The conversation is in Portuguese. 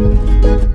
Música